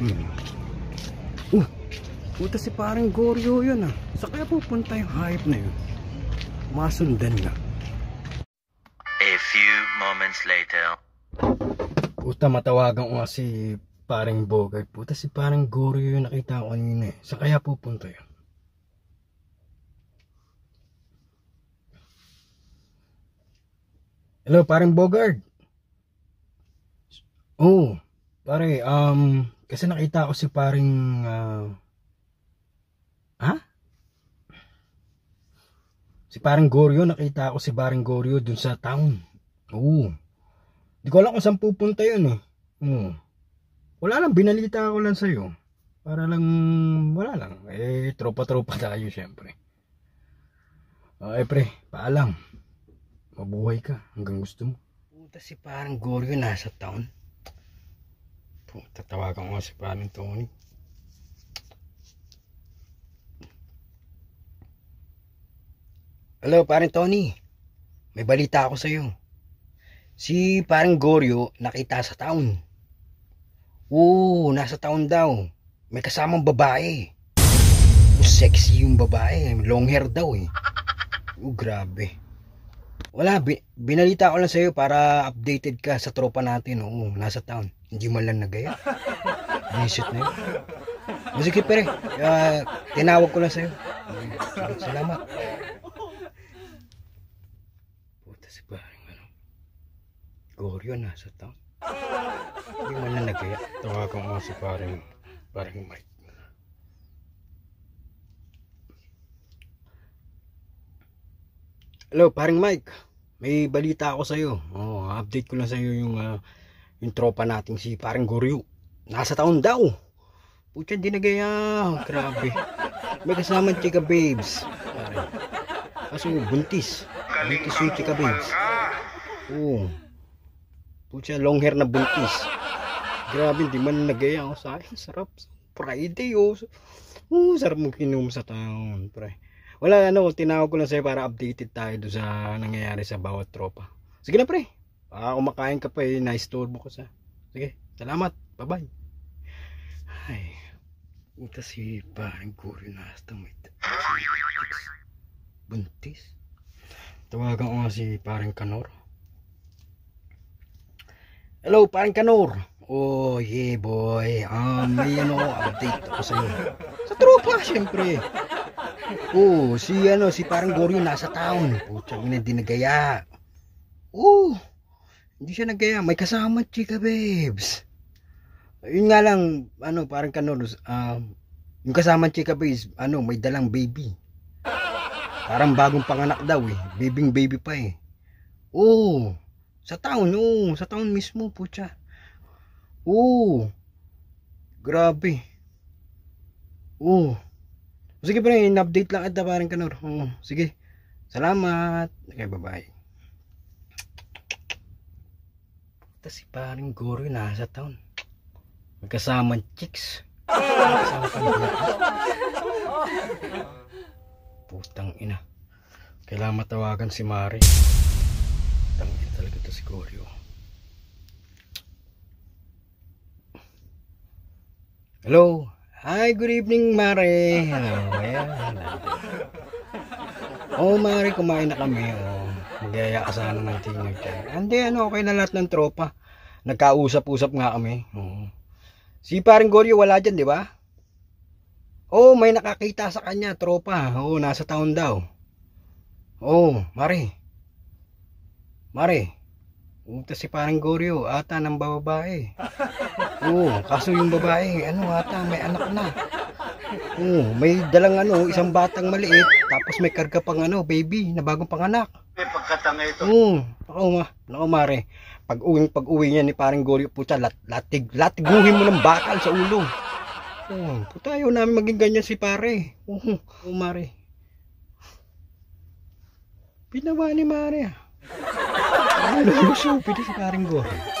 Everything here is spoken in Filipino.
Hmm. Uh, puta si parang Goryo yun ah. Sa kaya pupunta yung hype na yun? Masundan na. A few moments later. Puta matawagan ko nga si parang Bogart. Puta si parang Goryo yung nakita ko kanina eh. Sa kaya pupunta yun? Hello, parang Bogart. Oh, pare, um, kasi nakita ko si paring, ah, ha? Si parang Goryo, nakita ko si paring Goryo dun sa town. Oo. Di ko alam kung saan pupunta yun eh. Oo. Wala lang, binalita ko lang sa'yo. Para lang, wala lang. Eh, tropa-tropa tayo syempre. Ah, eh pre, paalam. Mabuhay ka hanggang gusto mo. Puta si parang Goryo nasa town. Puta, tawagan ko si parang Tony. Hello, parang Tony. May balita ako sa'yo. Si parang Goryo nakita sa town. Oo, nasa town daw. May kasamang babae. Oh, sexy yung babae. Long hair daw eh. Oh, grabe. Wala, bi- binalita ko lang sa'yo para updated ka sa tropa natin. Oo, nasa town. Hindi man lang nagaya. Visit na yun. Oh, Sige, pere. Ah, tinawag ko lang sa'yo. Salamat. Puta si parang ano. Goryo nasa town. Hindi man lang nagaya. Tawagan ko si parang parang Mike. Hello, parang Mike. May balita ako sa'yo. Oh, update ko lang sa'yo yung, ah, yung tropa nating si parang Goryo. Nasa taon daw. Pucha, di nagaya. Grabe. May kasamang chika babes. Pare. Kaso buntis. Buntis yung chika babes. Oo. Pucha, long hair na buntis. Grabe, di man nagaya ako sa akin. Sarap. Friday, oh. Oh, sarap mong kinom sa taon, pre. Wala, ano, tinawag ko lang sa'yo para updated tayo doon sa nangyayari sa bawat tropa. Sige na, pre. Ah, kumakain ka pa eh. Nice turbo ko sa. Sige, salamat. Bye-bye. Ay, uta si parang guri na hasta may buntis. Tawagan ko si parang Kanor. Hello, parang Kanor. Oh, yeah boy. Um, may ano, update ako sa'yo. Sa tropa, syempre. Oh, si ano, si parang Goryo nasa town. Putang ina, di nagaya. Oh, hindi siya nagaya. May kasama chika, babes. Yun nga lang, ano, parang kanor, um, yung kasama chika, babes, ano, may dalang baby. Parang bagong panganak daw eh. Babing baby pa eh. Oh, sa town, oh, sa town mismo, putya. Oh, grabe. Oh, Sige pre, in-update lang kita parang kanor. Oo, sige. Salamat. Okay, bye-bye. Puta si parang Goro nasa town. Magkasamang chicks. Putang ina. Kailangan matawagan si Mari. Putang ina talaga to si Goryo. Hello? Hi, good evening, Mare. Hello. Oh, Mare, kumain na kami. Oh, magyaya ka sana ng tingog dyan. Hindi, ano, okay na lahat ng tropa. Nagkausap-usap nga kami. Oh. Si paring Goryo wala dyan, di ba? Oh, may nakakita sa kanya, tropa. Oh, nasa town daw. Oh, Mare. Mare. Umta si parang Goryo, ata ng babae. Oo, kaso yung babae, ano ata, may anak na. Oo, may dalang ano, isang batang maliit, tapos may karga pang ano, baby, na bagong panganak. May pagkatanga ito. Oo, ako ma, ako mare. Pag uwi, pag uwi niya ni parang Goryo, puta, lat, latig, latiguhin mo ng bakal sa ulo. Oo, puta, ayaw namin maging ganyan si pare. Oo, oo mare. Pinawa ni mare ah. Ano, stupid si paring Goryo.